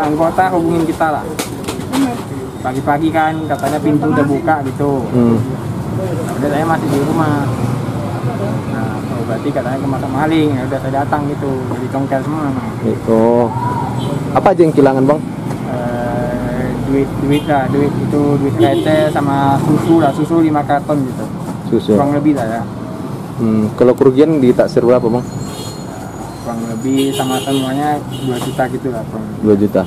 anggota hubungin kita lah pagi-pagi kan katanya pintu udah buka gitu Hmm. udah saya masih di rumah nah oh, berarti katanya kemasan maling ya udah saya datang gitu jadi congkel semua nah. Oh. Apa aja yang kehilangan bang? Eh, duit duit lah duit itu duit receh sama susu lah susu 5 karton gitu Susu. kurang lebih lah ya Hmm. Kalau kerugian ditaksir berapa bang? Kurang lebih sama semuanya 2 juta gitu lah kurang lebih. 2 juta.